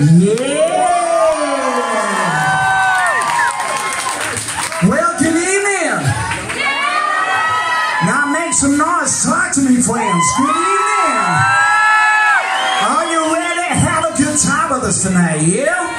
Yeah! Well, good evening. Now make some noise. Talk to me, friends. Good evening. Are you ready? Have a good time with us tonight, yeah?